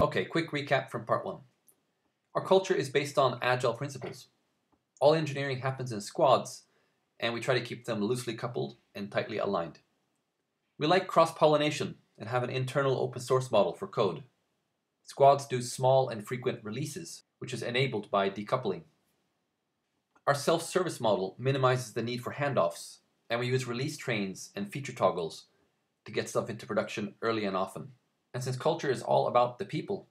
Mm-hmm. Okay, quick recap from part one. Our culture is based on agile principles. All engineering happens in squads, and we try to keep them loosely coupled and tightly aligned. We like cross pollination and have an internal open source model for code. Squads do small and frequent releases, which is enabled by decoupling. Our self service model minimizes the need for handoffs, and we use release trains and feature toggles to get stuff into production early and often. And since culture is all about the people,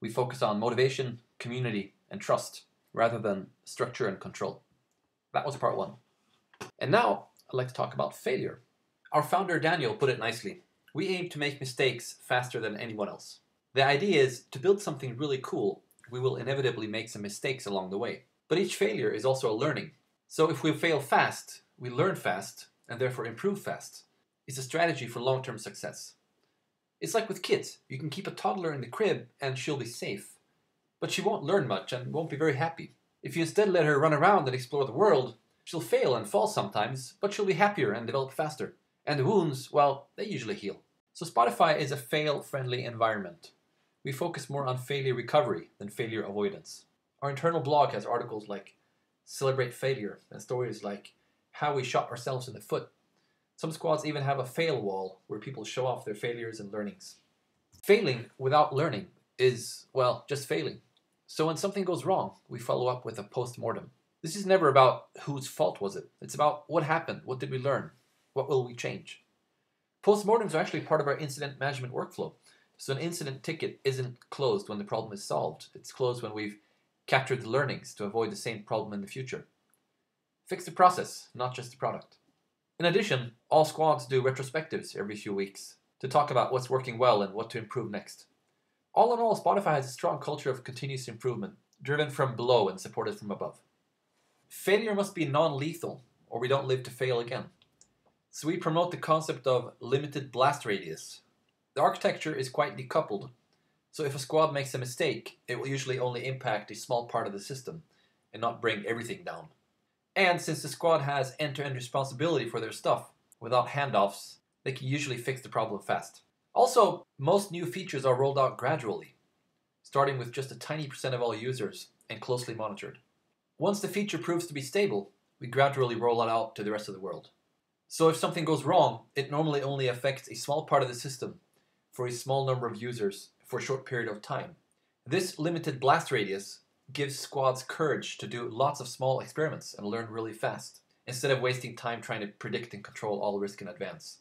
we focus on motivation, community, and trust rather than structure and control. That was part one. And now I'd like to talk about failure. Our founder Daniel put it nicely we aim to make mistakes faster than anyone else. The idea is to build something really cool, we will inevitably make some mistakes along the way. But each failure is also a learning. So if we fail fast, we learn fast and therefore improve fast. It's a strategy for long term success. It's like with kids you can keep a toddler in the crib and she'll be safe. But she won't learn much and won't be very happy. If you instead let her run around and explore the world, she'll fail and fall sometimes, but she'll be happier and develop faster. And the wounds, well, they usually heal. So Spotify is a fail-friendly environment. We focus more on failure recovery than failure avoidance. Our internal blog has articles like Celebrate Failure and stories like How We Shot Ourselves in the Foot. Some squads even have a fail wall where people show off their failures and learnings. Failing without learning is, well, just failing. So when something goes wrong, we follow up with a post-mortem. This is never about whose fault was it. It's about what happened, what did we learn, what will we change. Post mortems are actually part of our incident management workflow. So an incident ticket isn't closed when the problem is solved. It's closed when we've captured the learnings to avoid the same problem in the future. Fix the process, not just the product. In addition, all squads do retrospectives every few weeks to talk about what's working well and what to improve next. All in all, Spotify has a strong culture of continuous improvement, driven from below and supported from above. Failure must be non lethal, or we don't live to fail again. So we promote the concept of limited blast radius. The architecture is quite decoupled, so if a squad makes a mistake, it will usually only impact a small part of the system and not bring everything down. And since the squad has end-to-end responsibility for their stuff, without handoffs, they can usually fix the problem fast. Also, most new features are rolled out gradually, starting with just a tiny percent of all users and closely monitored. Once the feature proves to be stable, we gradually roll it out to the rest of the world. So if something goes wrong, it normally only affects a small part of the system for a small number of users for a short period of time. This limited blast radius gives squads courage to do lots of small experiments and learn really fast, instead of wasting time trying to predict and control all risk in advance.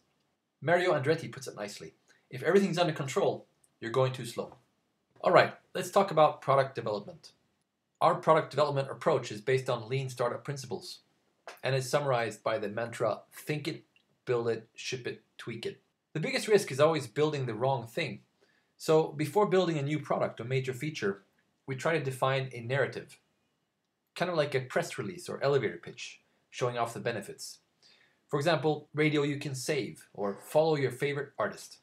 Mario Andretti puts it nicely. If everything's under control, you're going too slow. Alright, let's talk about product development. Our product development approach is based on lean startup principles and is summarized by the mantra think it, build it, ship it, tweak it. The biggest risk is always building the wrong thing. So before building a new product or major feature, we try to define a narrative, kind of like a press release or elevator pitch, showing off the benefits. For example, radio you can save or follow your favorite artist.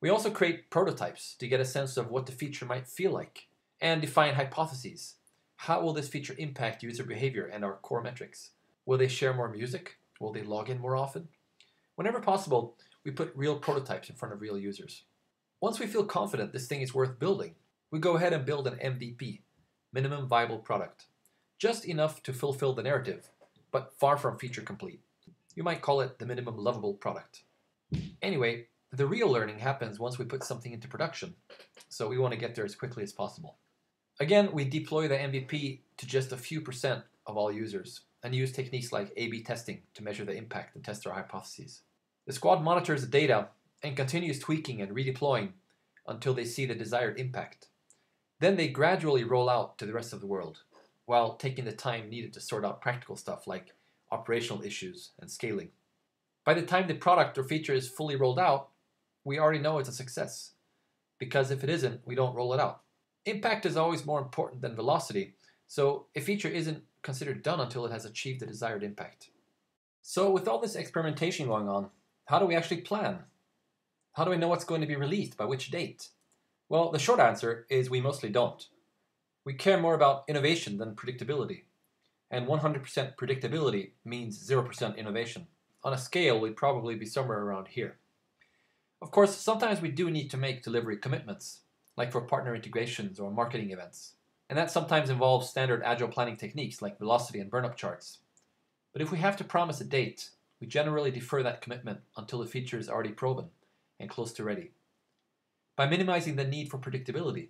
We also create prototypes to get a sense of what the feature might feel like and define hypotheses. How will this feature impact user behavior and our core metrics? Will they share more music? Will they log in more often? Whenever possible, we put real prototypes in front of real users. Once we feel confident this thing is worth building, we go ahead and build an MVP, minimum viable product, just enough to fulfill the narrative, but far from feature complete. You might call it the minimum lovable product. Anyway, the real learning happens once we put something into production, so we want to get there as quickly as possible. Again, we deploy the MVP to just a few percent of all users, and use techniques like A-B testing to measure the impact and test our hypotheses. The squad monitors the data and continues tweaking and redeploying until they see the desired impact. Then they gradually roll out to the rest of the world, while taking the time needed to sort out practical stuff like operational issues and scaling. By the time the product or feature is fully rolled out, we already know it's a success, because if it isn't, we don't roll it out. Impact is always more important than velocity, so a feature isn't considered done until it has achieved the desired impact. So with all this experimentation going on, how do we actually plan? How do we know what's going to be released by which date? Well, the short answer is we mostly don't. We care more about innovation than predictability. And 100% predictability means 0% innovation. On a scale, we'd probably be somewhere around here. Of course, sometimes we do need to make delivery commitments, like for partner integrations or marketing events. And that sometimes involves standard agile planning techniques like velocity and burnup charts. But if we have to promise a date, we generally defer that commitment until the feature is already proven and close to ready. By minimizing the need for predictability,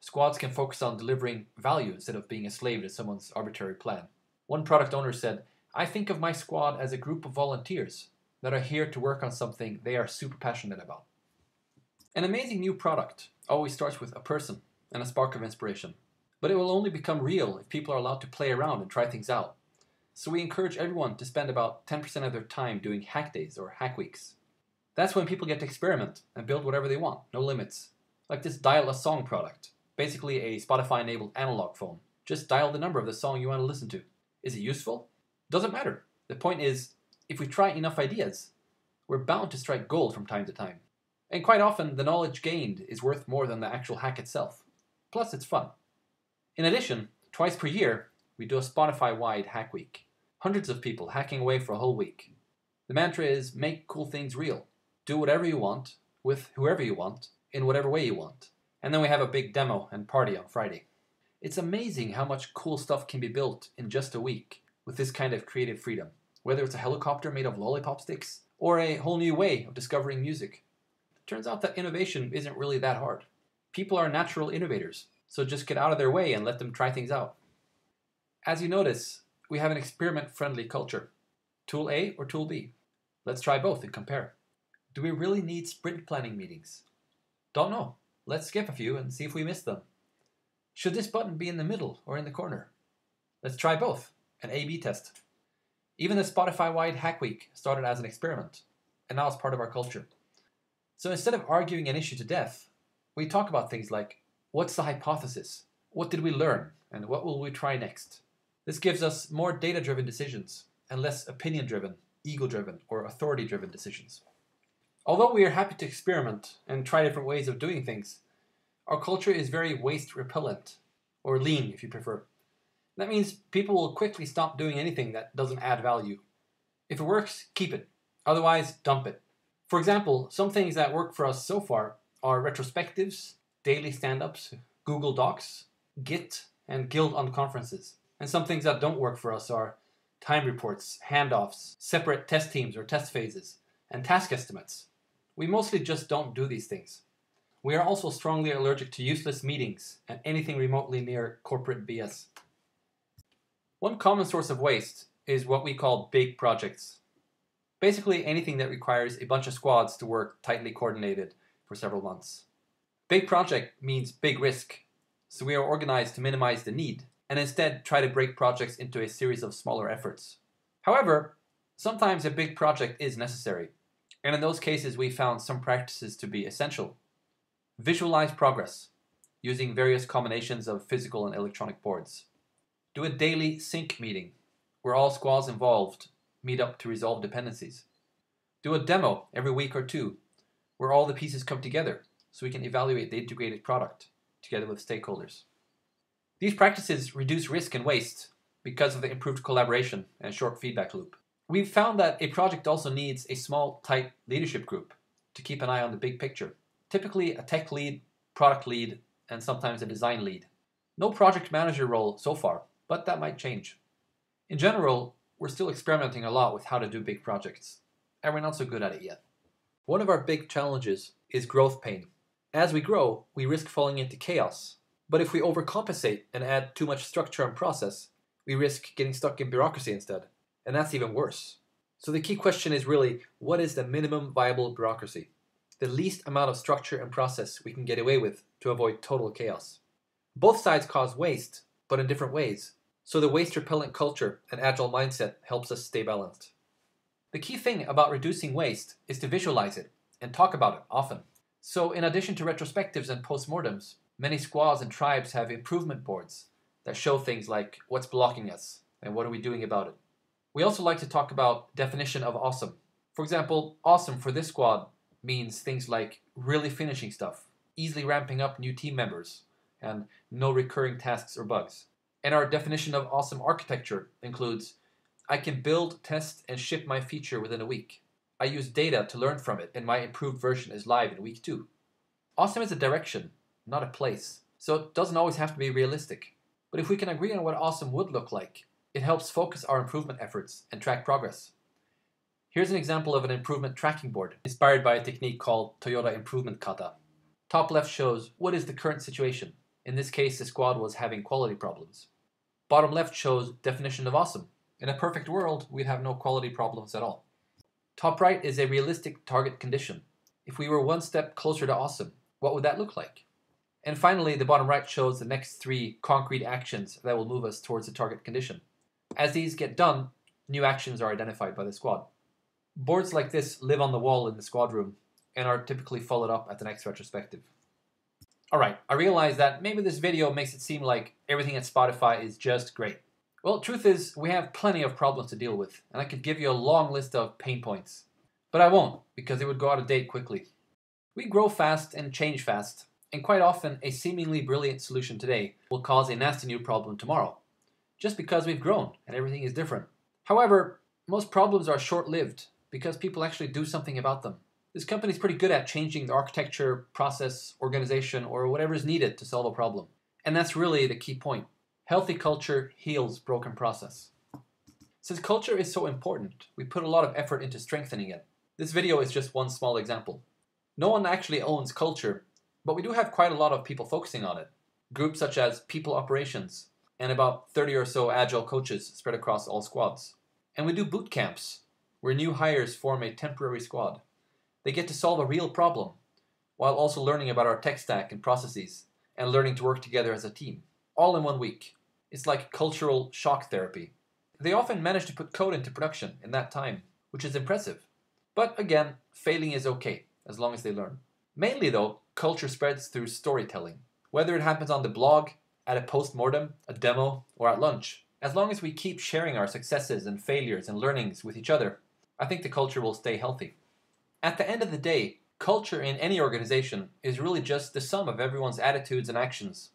squads can focus on delivering value instead of being a slave to someone's arbitrary plan. One product owner said, I think of my squad as a group of volunteers that are here to work on something they are super passionate about. An amazing new product always starts with a person and a spark of inspiration, but it will only become real if people are allowed to play around and try things out. So we encourage everyone to spend about 10% of their time doing hack days or hack weeks. That's when people get to experiment and build whatever they want, no limits. Like this Dial a Song product, basically a Spotify enabled analog phone. Just dial the number of the song you want to listen to. Is it useful? Doesn't matter. The point is, if we try enough ideas, we're bound to strike gold from time to time. And quite often, the knowledge gained is worth more than the actual hack itself. Plus, it's fun. In addition, twice per year, we do a Spotify wide hack week. Hundreds of people hacking away for a whole week. The mantra is make cool things real. Do whatever you want, with whoever you want, in whatever way you want. And then we have a big demo and party on Friday. It's amazing how much cool stuff can be built in just a week with this kind of creative freedom, whether it's a helicopter made of lollipop sticks or a whole new way of discovering music. It turns out that innovation isn't really that hard. People are natural innovators, so just get out of their way and let them try things out. As you notice, we have an experiment friendly culture. Tool A or Tool B? Let's try both and compare. Do we really need sprint planning meetings? Don't know. Let's skip a few and see if we miss them. Should this button be in the middle or in the corner? Let's try both an A B test. Even the Spotify wide Hack Week started as an experiment, and now it's part of our culture. So instead of arguing an issue to death, we talk about things like what's the hypothesis? What did we learn? And what will we try next? This gives us more data driven decisions and less opinion driven, ego driven, or authority driven decisions. Although we are happy to experiment and try different ways of doing things, our culture is very waste repellent, or lean if you prefer. That means people will quickly stop doing anything that doesn't add value. If it works, keep it. Otherwise, dump it. For example, some things that work for us so far are retrospectives, daily stand ups, Google Docs, Git, and Guild unconferences. And some things that don't work for us are time reports, handoffs, separate test teams or test phases, and task estimates. We mostly just don't do these things. We are also strongly allergic to useless meetings and anything remotely near corporate BS. One common source of waste is what we call big projects. Basically, anything that requires a bunch of squads to work tightly coordinated for several months. Big project means big risk, so we are organized to minimize the need and instead try to break projects into a series of smaller efforts. However, sometimes a big project is necessary, and in those cases, we found some practices to be essential. Visualize progress using various combinations of physical and electronic boards. Do a daily sync meeting where all squads involved meet up to resolve dependencies. Do a demo every week or two where all the pieces come together so we can evaluate the integrated product together with stakeholders. These practices reduce risk and waste because of the improved collaboration and short feedback loop. We've found that a project also needs a small, tight leadership group to keep an eye on the big picture. Typically, a tech lead, product lead, and sometimes a design lead. No project manager role so far, but that might change. In general, we're still experimenting a lot with how to do big projects, and we're not so good at it yet. One of our big challenges is growth pain. As we grow, we risk falling into chaos but if we overcompensate and add too much structure and process, we risk getting stuck in bureaucracy instead. And that's even worse. So the key question is really what is the minimum viable bureaucracy? The least amount of structure and process we can get away with to avoid total chaos. Both sides cause waste, but in different ways. So the waste repellent culture and agile mindset helps us stay balanced. The key thing about reducing waste is to visualize it and talk about it often. So in addition to retrospectives and postmortems, Many squads and tribes have improvement boards that show things like what's blocking us and what are we doing about it. We also like to talk about definition of awesome. For example, awesome for this squad means things like really finishing stuff, easily ramping up new team members, and no recurring tasks or bugs. And our definition of awesome architecture includes I can build, test, and ship my feature within a week. I use data to learn from it, and my improved version is live in week two. Awesome is a direction, not a place. So it doesn't always have to be realistic. But if we can agree on what awesome would look like, it helps focus our improvement efforts and track progress. Here's an example of an improvement tracking board inspired by a technique called Toyota Improvement Kata. Top left shows what is the current situation. In this case, the squad was having quality problems. Bottom left shows definition of awesome. In a perfect world, we'd have no quality problems at all. Top right is a realistic target condition. If we were one step closer to awesome, what would that look like? And finally, the bottom right shows the next three concrete actions that will move us towards the target condition. As these get done, new actions are identified by the squad. Boards like this live on the wall in the squad room and are typically followed up at the next retrospective. Alright, I realize that maybe this video makes it seem like everything at Spotify is just great. Well, truth is, we have plenty of problems to deal with, and I could give you a long list of pain points. But I won't, because it would go out of date quickly. We grow fast and change fast, and quite often a seemingly brilliant solution today will cause a nasty new problem tomorrow, just because we've grown and everything is different. However, most problems are short lived because people actually do something about them. This company is pretty good at changing the architecture, process, organization, or whatever is needed to solve a problem. And that's really the key point. Healthy culture heals broken process. Since culture is so important, we put a lot of effort into strengthening it. This video is just one small example. No one actually owns culture, but we do have quite a lot of people focusing on it. Groups such as People Operations, and about 30 or so agile coaches spread across all squads. And we do boot camps, where new hires form a temporary squad. They get to solve a real problem, while also learning about our tech stack and processes, and learning to work together as a team, all in one week. It's like cultural shock therapy. They often manage to put code into production in that time, which is impressive. But again, failing is okay, as long as they learn. Mainly though, culture spreads through storytelling. Whether it happens on the blog, at a post-mortem, a demo, or at lunch. As long as we keep sharing our successes and failures and learnings with each other, I think the culture will stay healthy. At the end of the day, culture in any organization is really just the sum of everyone's attitudes and actions.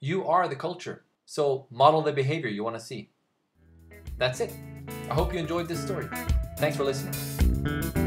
You are the culture, so model the behavior you want to see. That's it. I hope you enjoyed this story. Thanks for listening.